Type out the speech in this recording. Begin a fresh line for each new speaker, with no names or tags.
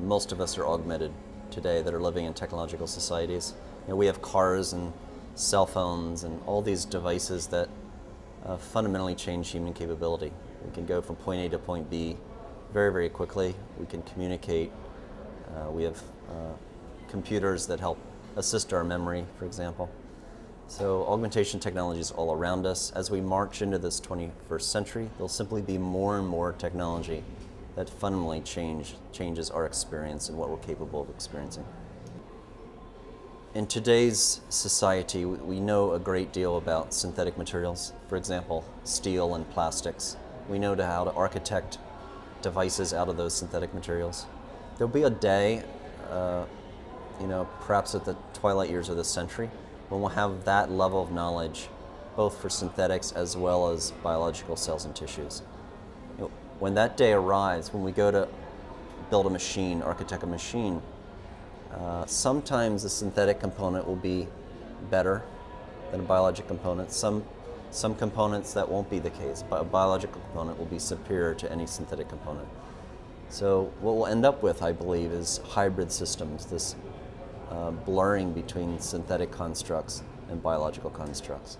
most of us are augmented today that are living in technological societies. You know, we have cars and cell phones and all these devices that uh, fundamentally change human capability. We can go from point A to point B very, very quickly. We can communicate. Uh, we have uh, computers that help assist our memory, for example. So augmentation technology is all around us. As we march into this 21st century, there'll simply be more and more technology that fundamentally change, changes our experience and what we're capable of experiencing. In today's society, we know a great deal about synthetic materials, for example, steel and plastics. We know how to architect devices out of those synthetic materials. There'll be a day, uh, you know, perhaps at the twilight years of this century, when we'll have that level of knowledge, both for synthetics as well as biological cells and tissues. You know, when that day arrives, when we go to build a machine, architect a machine, uh, sometimes the synthetic component will be better than a biological component. Some, some components that won't be the case, but a biological component will be superior to any synthetic component. So what we'll end up with, I believe, is hybrid systems, this uh, blurring between synthetic constructs and biological constructs.